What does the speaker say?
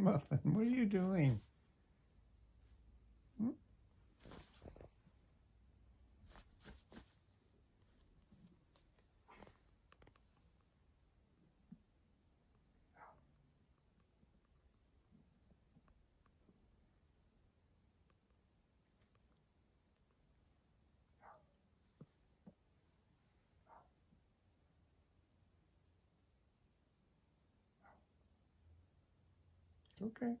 Muffin, what are you doing? Okay.